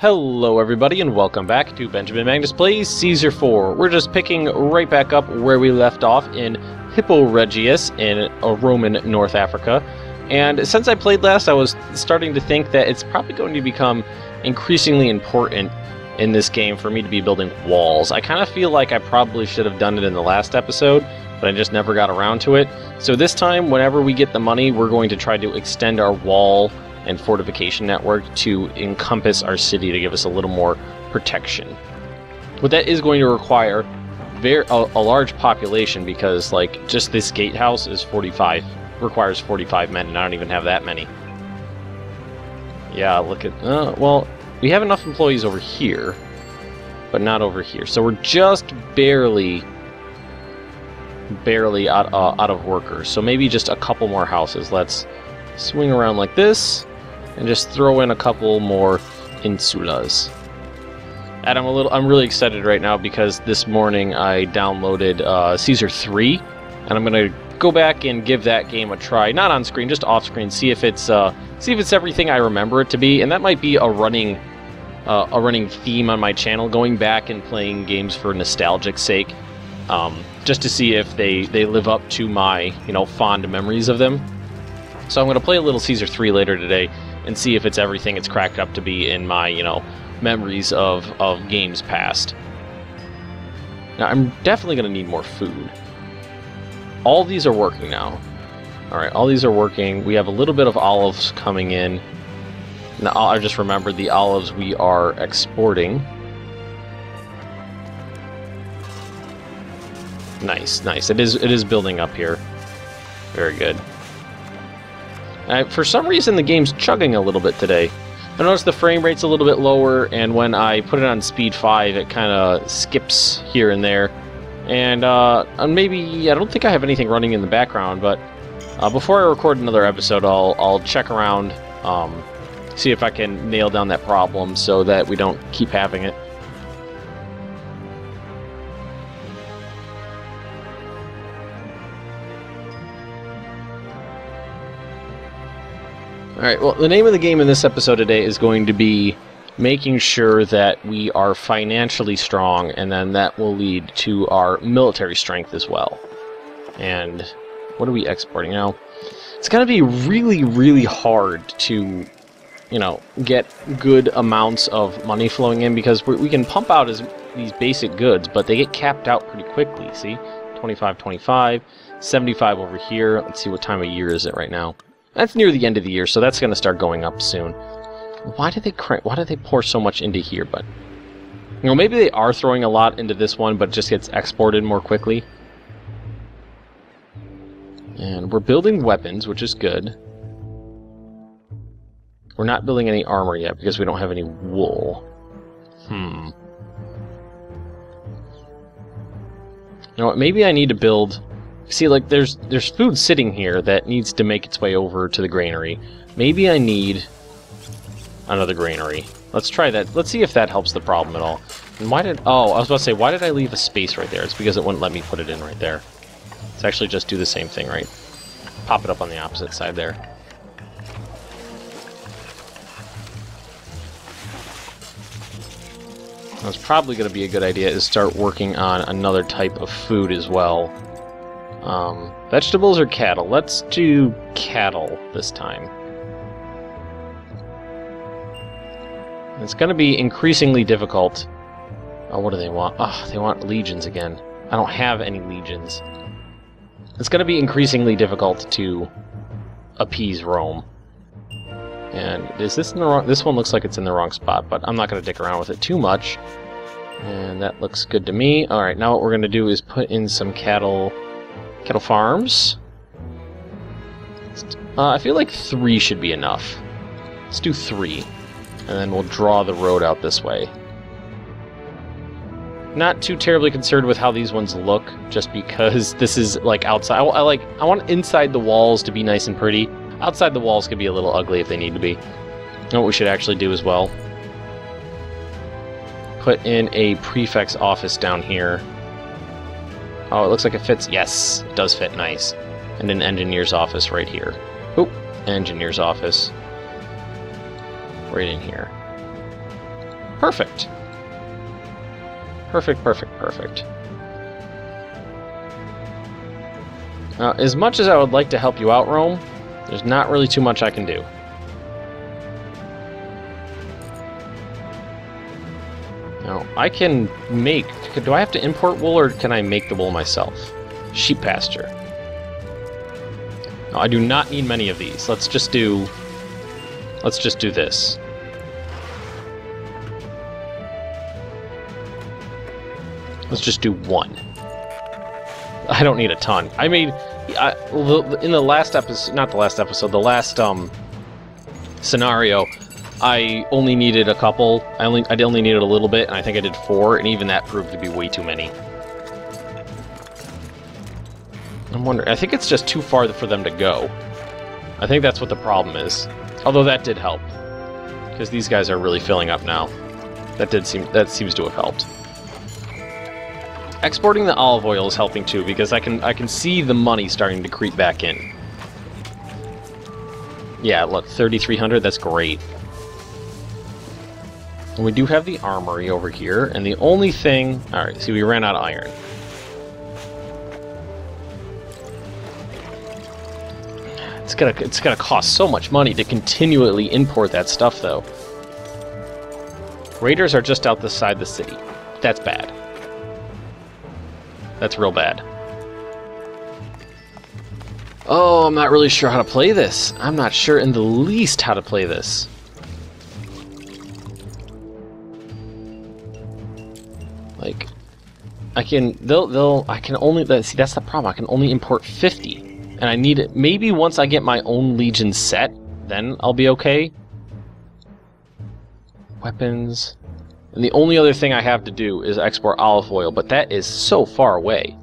Hello everybody and welcome back to Benjamin Magnus Plays Caesar 4. We're just picking right back up where we left off in Hippo Regius in uh, Roman North Africa. And since I played last, I was starting to think that it's probably going to become increasingly important in this game for me to be building walls. I kind of feel like I probably should have done it in the last episode, but I just never got around to it. So this time, whenever we get the money, we're going to try to extend our wall and fortification network to encompass our city to give us a little more protection. But that is going to require very a, a large population because like just this gatehouse is 45 requires 45 men and I don't even have that many. Yeah, look at uh, well, we have enough employees over here, but not over here. So we're just barely barely out, uh, out of workers. So maybe just a couple more houses. Let's swing around like this and just throw in a couple more insulas. And I'm a little, I'm really excited right now because this morning I downloaded uh, Caesar 3, and I'm gonna go back and give that game a try. Not on screen, just off screen. See if it's, uh, see if it's everything I remember it to be. And that might be a running, uh, a running theme on my channel, going back and playing games for nostalgic sake, um, just to see if they they live up to my, you know, fond memories of them. So I'm gonna play a little Caesar 3 later today and see if it's everything it's cracked up to be in my, you know, memories of, of games past. Now, I'm definitely going to need more food. All these are working now. Alright, all these are working. We have a little bit of olives coming in. Now, I just remembered the olives we are exporting. Nice, nice. It is it is building up here. Very good. Uh, for some reason, the game's chugging a little bit today. I noticed the frame rate's a little bit lower, and when I put it on speed 5, it kind of skips here and there. And uh, maybe, I don't think I have anything running in the background, but uh, before I record another episode, I'll, I'll check around, um, see if I can nail down that problem so that we don't keep having it. Alright, well, the name of the game in this episode today is going to be making sure that we are financially strong, and then that will lead to our military strength as well. And what are we exporting now? It's going to be really, really hard to, you know, get good amounts of money flowing in because we can pump out as these basic goods, but they get capped out pretty quickly. See, 25, 25, 75 over here. Let's see what time of year is it right now. That's near the end of the year, so that's going to start going up soon. Why do they why do they pour so much into here? But you know, maybe they are throwing a lot into this one, but it just gets exported more quickly. And we're building weapons, which is good. We're not building any armor yet because we don't have any wool. Hmm. You know what? Maybe I need to build See, like, there's there's food sitting here that needs to make its way over to the granary. Maybe I need another granary. Let's try that. Let's see if that helps the problem at all. And why did... Oh, I was about to say, why did I leave a space right there? It's because it wouldn't let me put it in right there. Let's actually just do the same thing, right? Pop it up on the opposite side there. That's probably going to be a good idea is start working on another type of food as well. Um, vegetables or cattle? Let's do cattle this time. It's going to be increasingly difficult. Oh, what do they want? Oh, they want legions again. I don't have any legions. It's going to be increasingly difficult to appease Rome. And is this in the wrong... This one looks like it's in the wrong spot, but I'm not going to dick around with it too much. And that looks good to me. Alright, now what we're going to do is put in some cattle Cattle Farms. Uh, I feel like three should be enough. Let's do three. And then we'll draw the road out this way. Not too terribly concerned with how these ones look, just because this is like outside. I, I like. I want inside the walls to be nice and pretty. Outside the walls can be a little ugly if they need to be. You know what we should actually do as well? Put in a prefect's office down here Oh, it looks like it fits. Yes, it does fit nice. And an engineer's office right here. Oop, engineer's office. Right in here. Perfect. Perfect, perfect, perfect. Now, as much as I would like to help you out, Rome, there's not really too much I can do. I can make... Do I have to import wool, or can I make the wool myself? Sheep pasture. Now, I do not need many of these. Let's just do... Let's just do this. Let's just do one. I don't need a ton. I made... I, in the last episode... Not the last episode, the last, um... Scenario, I only needed a couple. I only I only needed a little bit, and I think I did four, and even that proved to be way too many. I'm wondering... I think it's just too far for them to go. I think that's what the problem is. Although that did help. Because these guys are really filling up now. That did seem... That seems to have helped. Exporting the olive oil is helping too, because I can I can see the money starting to creep back in. Yeah, look, 3,300, that's great. And we do have the armory over here, and the only thing... Alright, see, we ran out of iron. It's gonna, it's gonna cost so much money to continually import that stuff, though. Raiders are just out the side the city. That's bad. That's real bad. Oh, I'm not really sure how to play this. I'm not sure in the least how to play this. I can, they'll, they'll, I can only, see, that's the problem. I can only import 50. And I need it, maybe once I get my own Legion set, then I'll be okay. Weapons. And the only other thing I have to do is export olive oil, but that is so far away.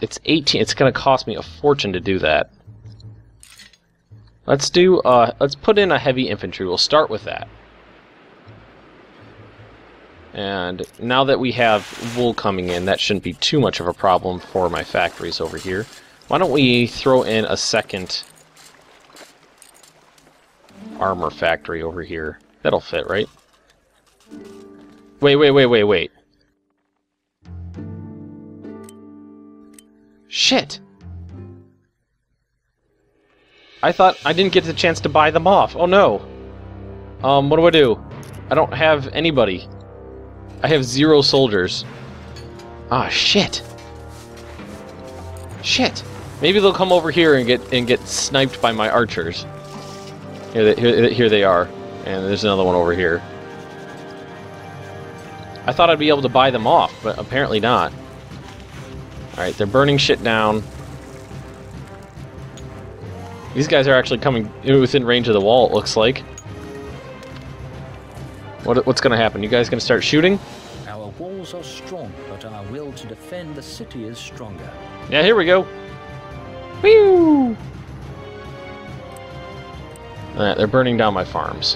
It's 18. It's going to cost me a fortune to do that. Let's do, uh, let's put in a heavy infantry. We'll start with that. And now that we have wool coming in, that shouldn't be too much of a problem for my factories over here. Why don't we throw in a second armor factory over here? That'll fit, right? Wait, wait, wait, wait, wait. Shit! I thought I didn't get the chance to buy them off. Oh no. Um, what do I do? I don't have anybody. I have zero soldiers. Ah, shit. Shit. Maybe they'll come over here and get and get sniped by my archers. Here they, here, here they are. And there's another one over here. I thought I'd be able to buy them off, but apparently not. Alright, they're burning shit down. These guys are actually coming within range of the wall, it looks like. What, what's gonna happen? You guys gonna start shooting? Our walls are strong, but our will to defend the city is stronger. Yeah, here we go. Whew! Alright, they're burning down my farms.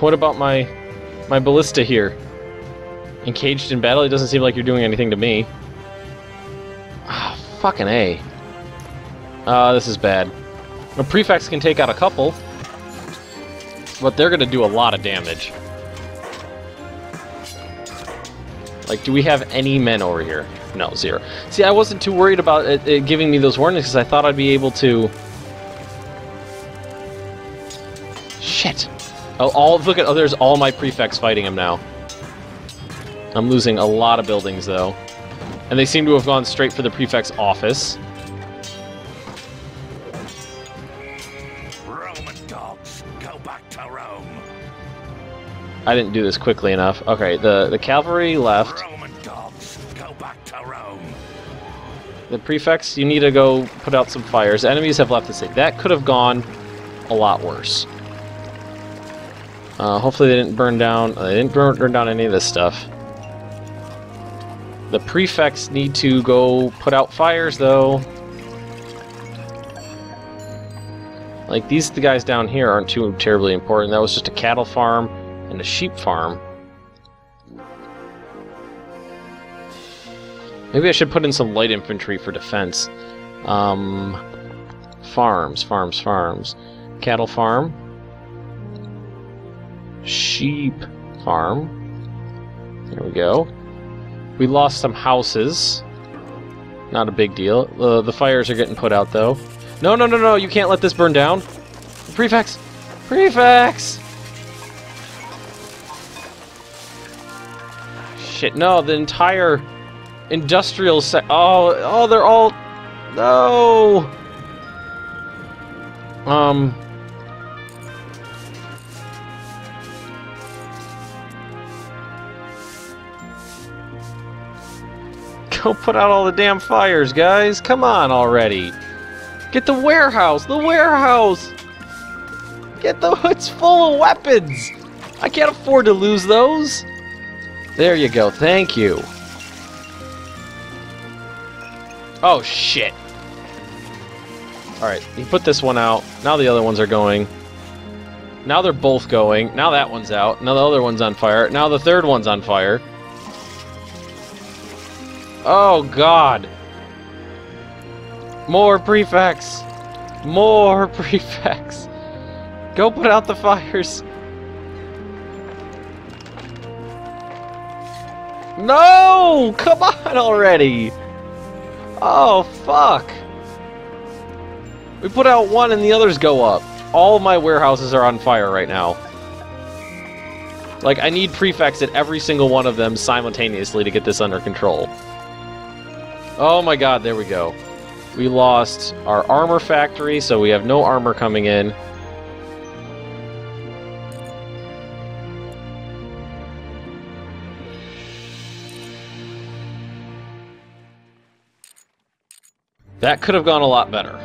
What about my my ballista here? Engaged in battle? It doesn't seem like you're doing anything to me. Ah, fucking A. Ah, uh, this is bad. A prefects can take out a couple, but they're gonna do a lot of damage. Like, do we have any men over here? No, zero. See, I wasn't too worried about it, it giving me those warnings because I thought I'd be able to... Shit. Oh, all look at oh, there's all my prefects fighting him now. I'm losing a lot of buildings though, and they seem to have gone straight for the prefect's office. I didn't do this quickly enough. Okay, the the cavalry left. Roman dogs, go back to Rome. The prefects, you need to go put out some fires. Enemies have left the city. That could have gone a lot worse. Uh, hopefully they didn't burn down. Uh, they didn't burn, burn down any of this stuff. The prefects need to go put out fires, though. Like, these the guys down here aren't too terribly important. That was just a cattle farm and a sheep farm. Maybe I should put in some light infantry for defense. Um, Farms, farms, farms. Cattle farm. Sheep farm. There we go. We lost some houses. Not a big deal. Uh, the fires are getting put out, though. No, no, no, no, you can't let this burn down. Prefects! Prefects! Shit, no, the entire industrial se- Oh, oh, they're all... No! Um... Go put out all the damn fires, guys! Come on already! Get the warehouse! The warehouse! Get the... It's full of weapons! I can't afford to lose those! There you go, thank you. Oh, shit. Alright, you put this one out. Now the other ones are going. Now they're both going. Now that one's out. Now the other one's on fire. Now the third one's on fire. Oh, God. More prefects. More prefects. Go put out the fires. No! Come on already! Oh, fuck! We put out one and the others go up. All my warehouses are on fire right now. Like, I need prefects at every single one of them simultaneously to get this under control. Oh my god, there we go. We lost our armor factory, so we have no armor coming in. That could have gone a lot better.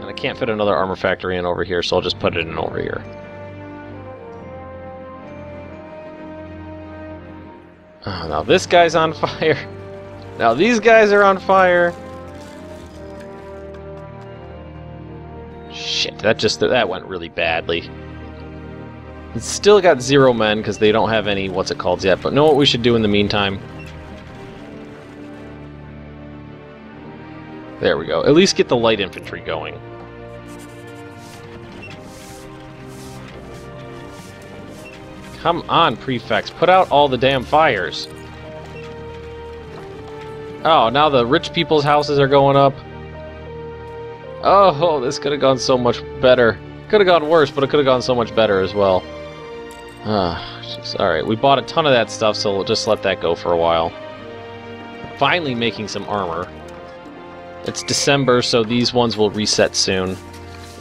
And I can't fit another armor factory in over here, so I'll just put it in over here. Oh, now this guy's on fire. Now these guys are on fire. Shit, that just that went really badly. It's still got zero men because they don't have any what's it called yet. But know what we should do in the meantime? There we go. At least get the light infantry going. Come on, prefects. Put out all the damn fires. Oh, now the rich people's houses are going up. Oh, this could have gone so much better. Could have gone worse, but it could have gone so much better as well. Ah, alright. We bought a ton of that stuff, so we'll just let that go for a while. Finally making some armor. It's December, so these ones will reset soon.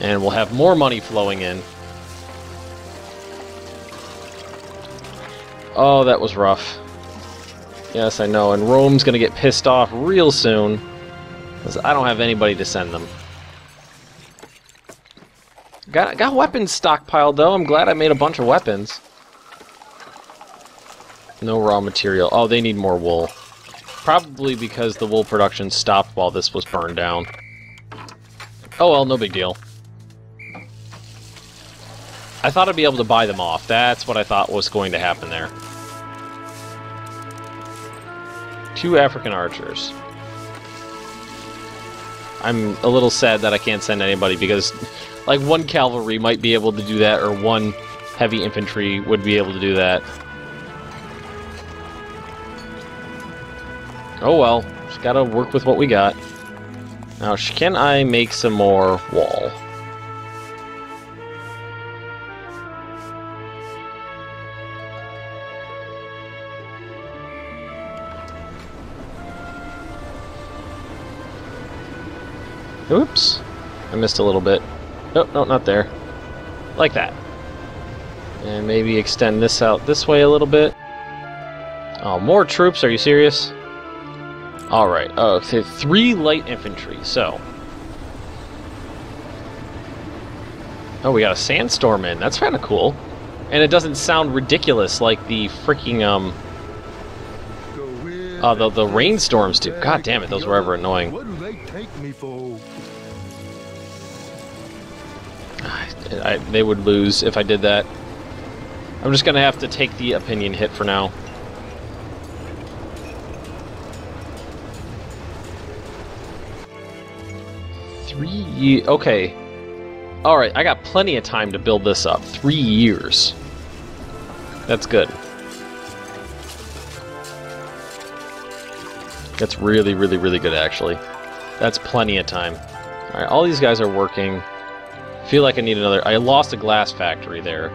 And we'll have more money flowing in. Oh, that was rough. Yes, I know, and Rome's gonna get pissed off real soon. Because I don't have anybody to send them. Got, got weapons stockpiled, though. I'm glad I made a bunch of weapons. No raw material. Oh, they need more wool. Probably because the wool production stopped while this was burned down. Oh well, no big deal. I thought I'd be able to buy them off. That's what I thought was going to happen there. Two African archers. I'm a little sad that I can't send anybody because, like, one cavalry might be able to do that, or one heavy infantry would be able to do that. Oh well, just gotta work with what we got. Now, can I make some more wall? Oops. I missed a little bit. Nope, no, not there. Like that. And maybe extend this out this way a little bit. Oh, more troops? Are you serious? Alright, oh, okay, three light infantry, so... Oh, we got a sandstorm in. That's kind of cool. And it doesn't sound ridiculous like the freaking, um... Uh, the, the rainstorms do. God damn it, those were ever annoying. What do they take me for? I, they would lose if I did that. I'm just gonna have to take the opinion hit for now. Three ye- okay. Alright, I got plenty of time to build this up. Three years. That's good. That's really, really, really good, actually. That's plenty of time. Alright, all these guys are working. feel like I need another... I lost a glass factory there.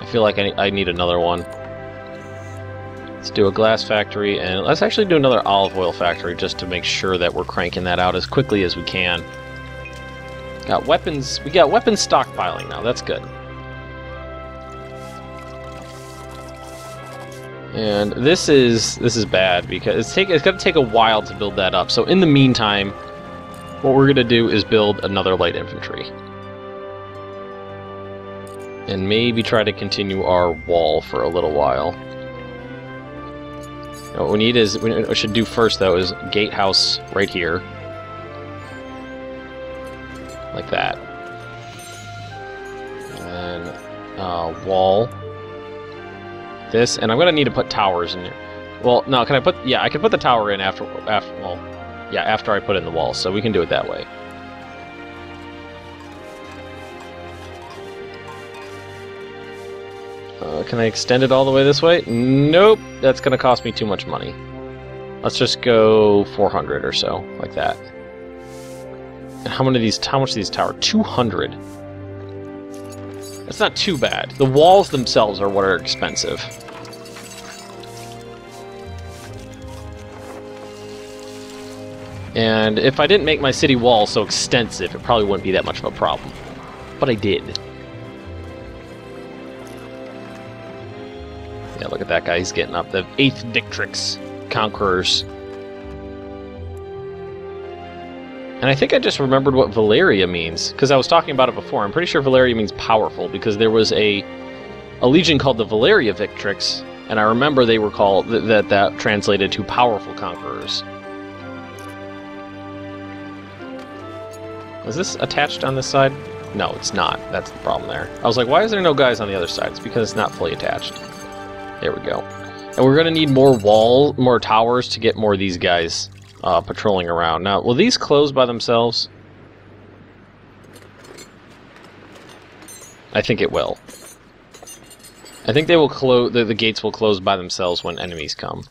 I feel like I need another one. Let's do a glass factory, and let's actually do another olive oil factory just to make sure that we're cranking that out as quickly as we can. Got weapons... We got weapons stockpiling now, that's good. And this is this is bad because it's take it's gonna take a while to build that up. So in the meantime, what we're gonna do is build another light infantry. And maybe try to continue our wall for a little while. What we need is, we should do first though is gatehouse right here. Like that. And uh, wall this, and I'm gonna need to put towers in here. Well, no, can I put? Yeah, I can put the tower in after after. Well, yeah, after I put in the wall, so we can do it that way. Uh, can I extend it all the way this way? Nope, that's gonna cost me too much money. Let's just go 400 or so, like that. And how many of these? How much of these tower? 200. That's not too bad. The walls themselves are what are expensive. And if I didn't make my city wall so extensive, it probably wouldn't be that much of a problem. But I did. Yeah, look at that guy. He's getting up. The 8th Victrix Conquerors. And I think I just remembered what Valeria means, because I was talking about it before. I'm pretty sure Valeria means powerful, because there was a, a legion called the Valeria Victrix, and I remember they were called, th that that translated to powerful conquerors. Is this attached on this side? No, it's not. That's the problem there. I was like, why is there no guys on the other side? It's because it's not fully attached. There we go. And we're going to need more wall, more towers to get more of these guys uh, patrolling around. Now, will these close by themselves? I think it will. I think they will close. The, the gates will close by themselves when enemies come.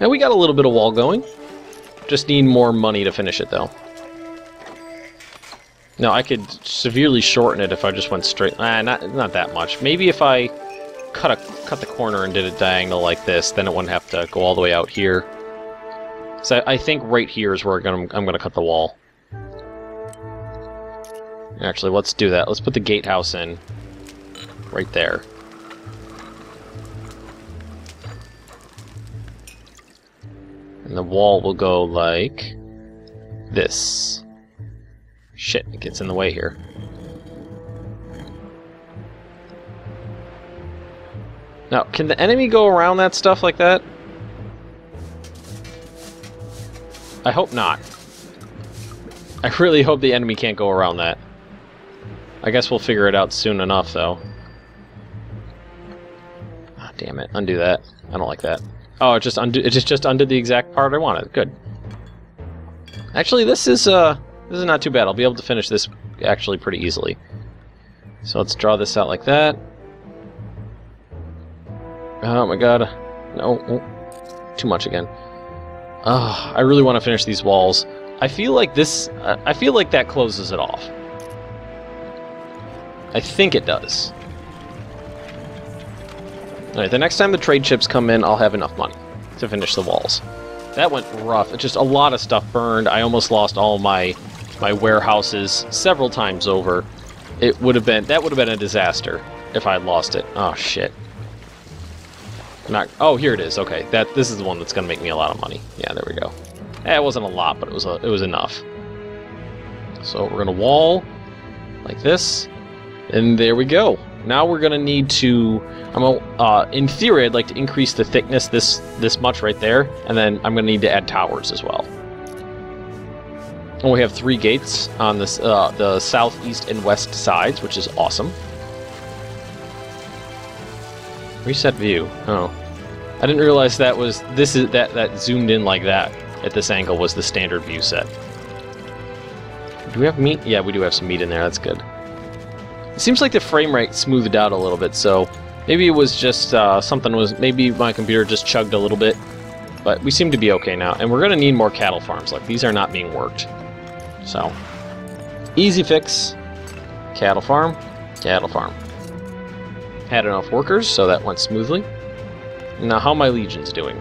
Now we got a little bit of wall going. Just need more money to finish it, though. No, I could severely shorten it if I just went straight. Ah, not not that much. Maybe if I cut a cut the corner and did a diagonal like this, then it wouldn't have to go all the way out here. So I, think right here is where I'm gonna, I'm gonna cut the wall. Actually, let's do that. Let's put the gatehouse in right there. And the wall will go like this. Shit, it gets in the way here. Now, can the enemy go around that stuff like that? I hope not. I really hope the enemy can't go around that. I guess we'll figure it out soon enough, though. Ah, oh, damn it. Undo that. I don't like that. Oh, it just undo it just just undid the exact part I wanted. Good. Actually, this is uh this is not too bad. I'll be able to finish this actually pretty easily. So let's draw this out like that. Oh my god. No. Too much again. Oh, I really want to finish these walls. I feel like this... I feel like that closes it off. I think it does. Alright, the next time the trade ships come in, I'll have enough money to finish the walls. That went rough. Just a lot of stuff burned. I almost lost all my my warehouses several times over. It would have been that would have been a disaster if I lost it. Oh shit. Not, oh, here it is. Okay, that this is the one that's gonna make me a lot of money. Yeah, there we go. Eh, it wasn't a lot, but it was a, it was enough. So we're gonna wall like this, and there we go. Now we're gonna need to. I'm a, uh, in theory, I'd like to increase the thickness this this much right there, and then I'm gonna need to add towers as well. And we have three gates on this uh, the south, east, and west sides, which is awesome. Reset view. Oh. I didn't realize that was this is that that zoomed in like that. at this angle was the standard view set. Do we have meat? Yeah, we do have some meat in there. That's good. It seems like the frame rate smoothed out a little bit, so maybe it was just uh, something was maybe my computer just chugged a little bit, but we seem to be okay now. And we're gonna need more cattle farms. Like these are not being worked, so easy fix. Cattle farm, cattle farm. Had enough workers, so that went smoothly. Now, how my legions doing?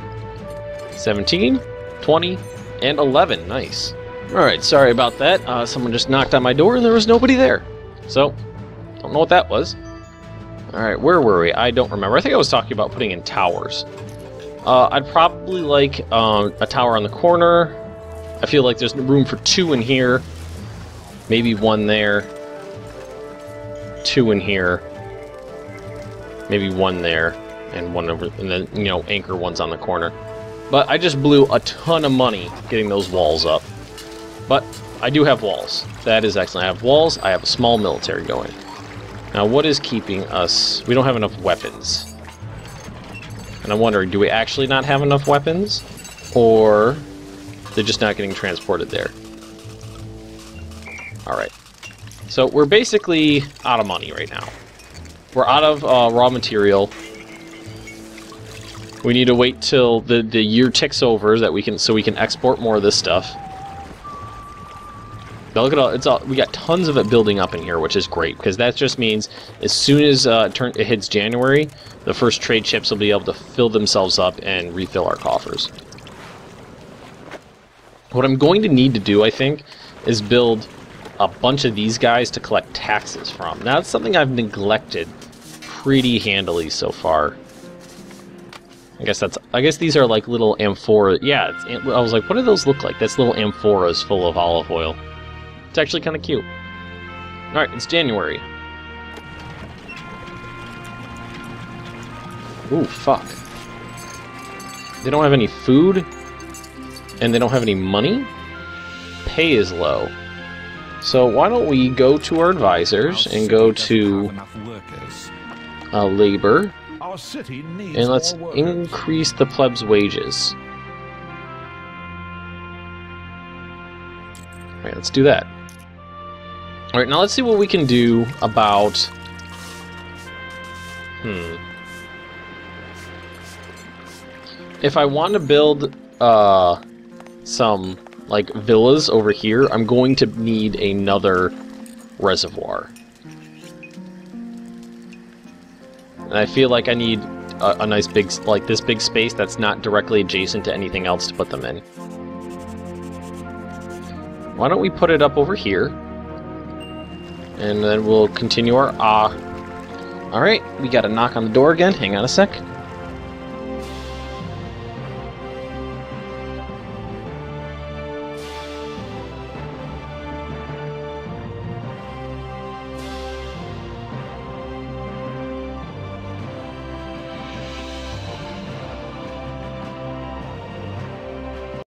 17, 20, and 11. Nice. Alright, sorry about that. Uh, someone just knocked on my door and there was nobody there. So, don't know what that was. Alright, where were we? I don't remember. I think I was talking about putting in towers. Uh, I'd probably like um, a tower on the corner. I feel like there's room for two in here. Maybe one there. Two in here. Maybe one there. And one over, and then, you know, anchor ones on the corner. But I just blew a ton of money getting those walls up. But I do have walls. That is excellent. I have walls, I have a small military going. Now, what is keeping us... We don't have enough weapons. And I'm wondering, do we actually not have enough weapons? Or they're just not getting transported there? Alright. So we're basically out of money right now. We're out of uh, raw material. We need to wait till the, the year ticks over that we can so we can export more of this stuff. Now look at all it's all we got tons of it building up in here, which is great because that just means as soon as uh, turn, it hits January, the first trade ships will be able to fill themselves up and refill our coffers. What I'm going to need to do, I think, is build a bunch of these guys to collect taxes from. Now, that's something I've neglected pretty handily so far. I guess that's. I guess these are like little amphora. Yeah, I was like, what do those look like? That's little amphoras full of olive oil. It's actually kind of cute. All right, it's January. Ooh, fuck. They don't have any food, and they don't have any money. Pay is low. So why don't we go to our advisors and go to uh, labor, and let's increase the plebs' wages. Alright, let's do that. Alright, now let's see what we can do about... Hmm. If I want to build, uh, some, like, villas over here, I'm going to need another reservoir. And I feel like I need a, a, nice big, like this big space that's not directly adjacent to anything else to put them in. Why don't we put it up over here? And then we'll continue our ah. Uh... Alright, we got a knock on the door again. Hang on a sec.